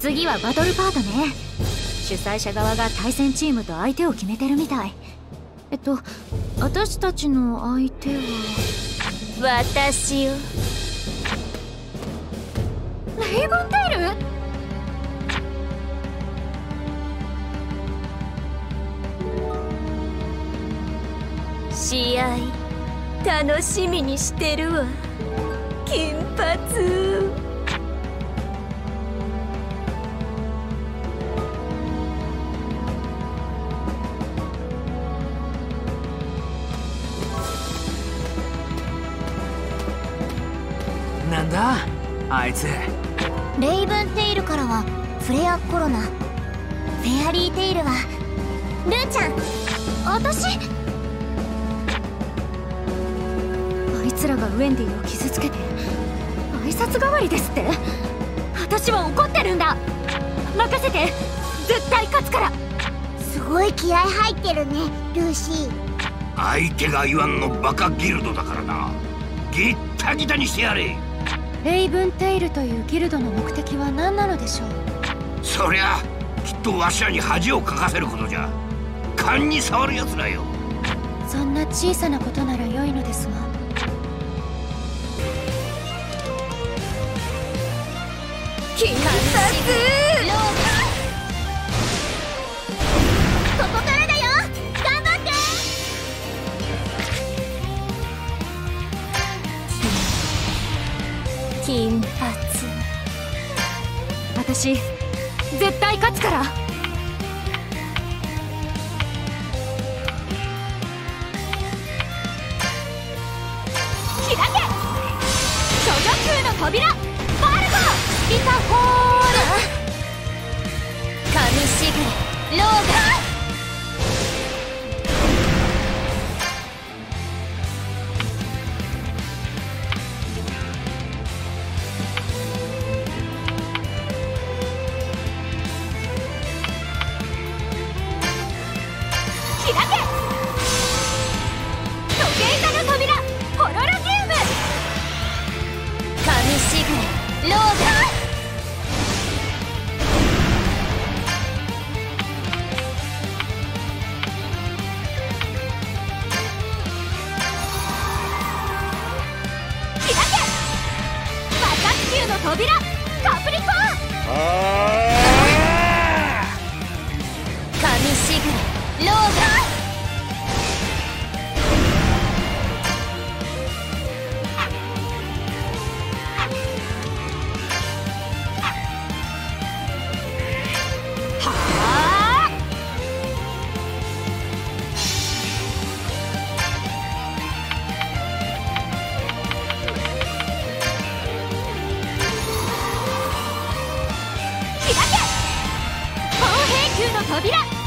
次はバトルパートね。主催者側が対戦チームと相手を決めてるみたい。えっと私たちの相手は？私よレイブンテール？試合楽しみにしてるわ。金髪あいつ。レイブンテイルからはフレアコロナ。フェアリーテイルはルーちゃん。私。あいつらがウェンディを傷つけて挨拶代わりですって。私は怒ってるんだ。任せて。絶対勝つから。すごい気合入ってるねルーシー。相手が言わんのバカギルドだからな。ギッタギタにしてやれレイブンテイルというギルドの目的は何なのでしょう？そりゃきっとわしらに恥をかかせることじゃ。勘に触るやつらよ。そんな小さなことなら良いのですが。金髪こ私絶対勝つから。開け！巨魚空の扉！バルゴリタホール髪しぐれローガ扉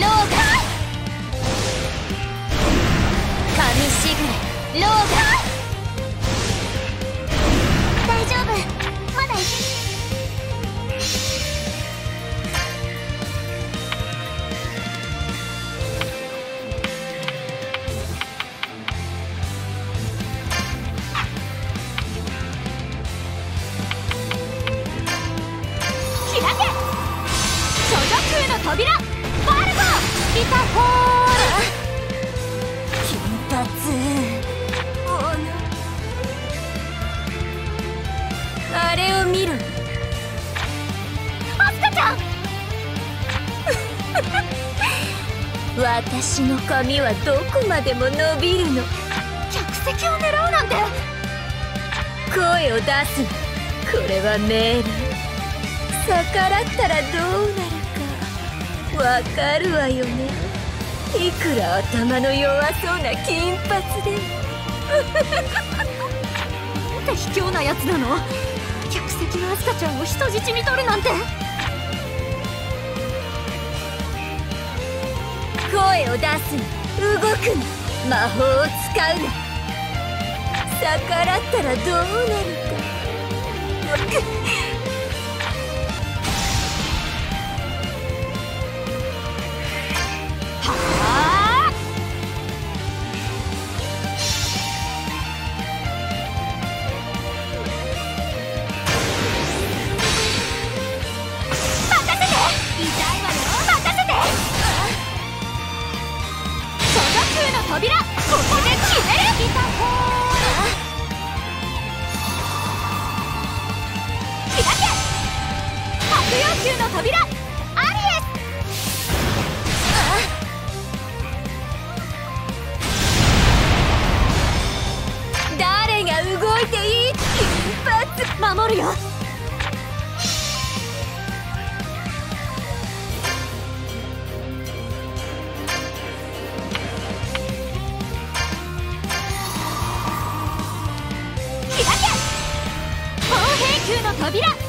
ローガ神しぐれローガあれを見ろアスカちゃん。私の髪はどこまでも伸びるの。客席を狙うなんて。声を出す。これは命令逆らったらどうなるか。わかるわよね。いくら頭の弱そうな金髪で。もなんて卑怯なやつなの。客席のアスカちゃんを人質に取るなんて。声を出すな。動くな。魔法を使うな。逆らったらどうなるか扉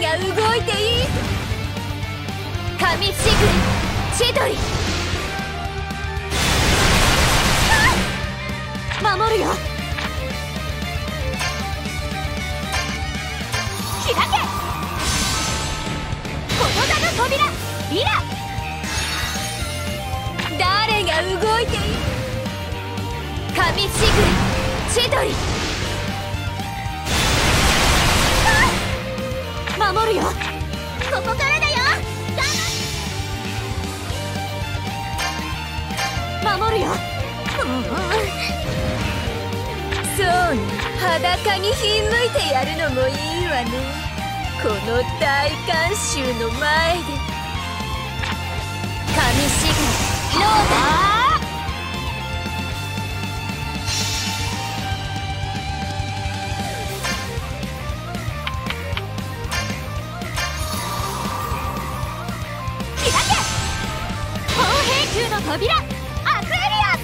が動いていい神しぐれ千鳥守るよ開け言葉の扉リラ誰が動いていい神しぐれ千鳥。守るよ。ここからだよ。守るよ。そうね。裸にひんむいてやるのもいいわね。この大観衆の前で。神しぐれローダ扉アクエリアス。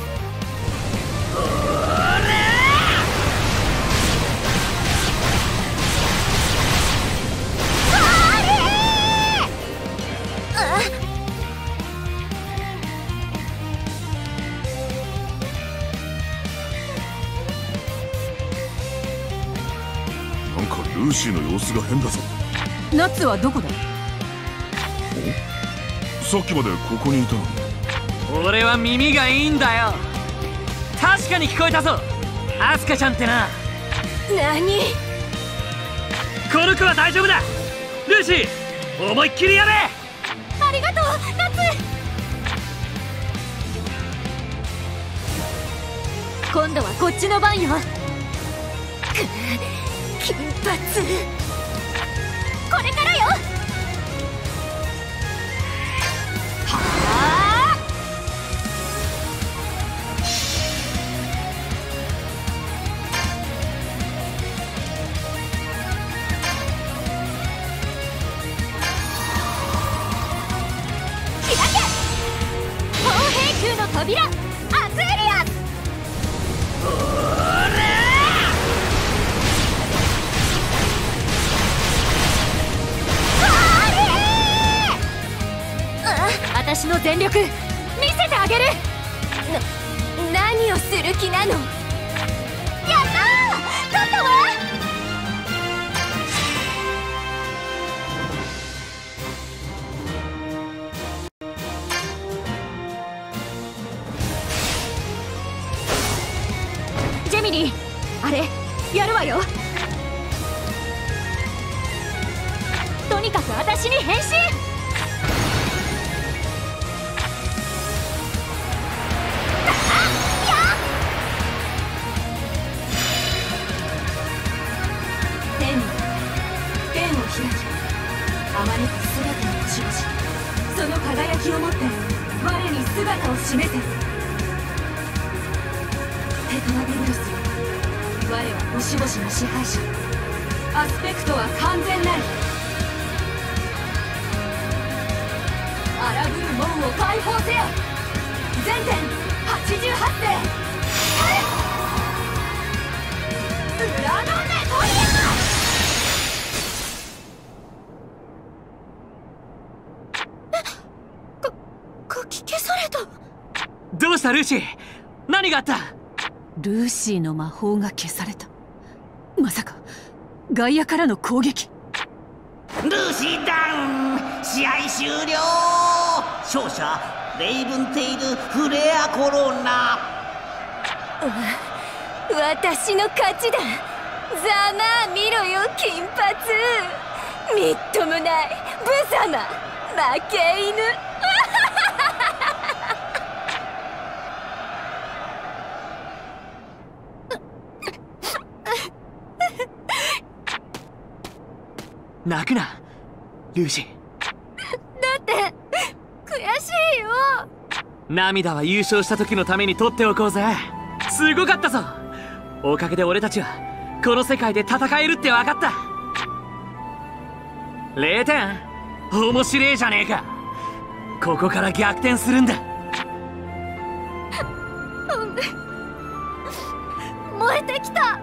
なんかルーシーの様子が変だぞ。ナッツはどこだ？さっきまでここにいたのに俺は耳がいいんだよ。確かに聞こえたぞ。アスカちゃんってな。何？この子は大丈夫だ。ルーシー思いっきりやれ。ありがとうナッツ。今度はこっちの番よ。金髪。これからよ全力見せてあげる。な何をする気なの？やったー！勝ったわジェミニーあれ？やるわよ。とにかく私に変身気を持って我に姿を示せ。テトラビブルス我は星々の支配者。アスペクトは完全なり荒ぶる。門をしたルーシー。何があった？ルーシーの魔法が消された。まさか外野からの攻撃。ルーシーダウン。試合終了。勝者レイブンテイルフレアコロナ。私の勝ちだ。ざまあ見ろよ金髪。みっともない。無様。負け犬泣くなルーシー悔しいよ。涙は優勝した時のために取っておこうぜ。すごかったぞ。おかげで俺たちはこの世界で戦えるって分かった。0点面白えじゃねえか。ここから逆転するんだ。燃えてきた